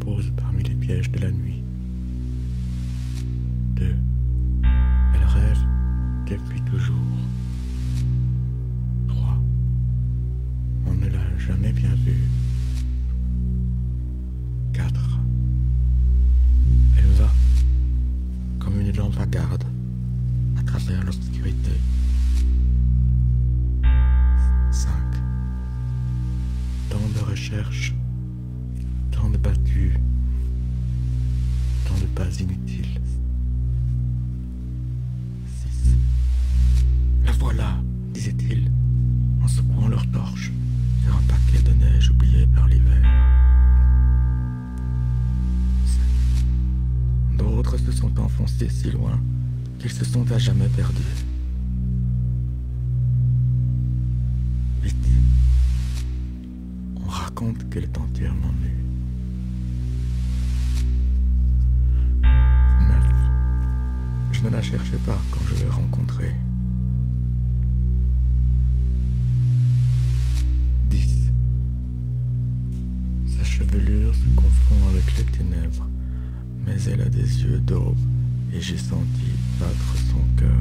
repose parmi les pièges de la nuit. 2. Elle rêve depuis toujours. 3. On ne l'a jamais bien vue. 4. Elle va comme une lampe à garde à travers l'obscurité. 5. Tant de recherche de battues, tant de pas inutiles. 6. La voilà, disait-il, en secouant leur torche sur un paquet de neige oublié par l'hiver. 7. D'autres se sont enfoncés si loin qu'ils se sont à jamais perdus. 8. On raconte qu'elle est entièrement nue. La cherchais pas quand je l'ai rencontrée. 10. Sa chevelure se confond avec les ténèbres, mais elle a des yeux d'aube et j'ai senti battre son cœur.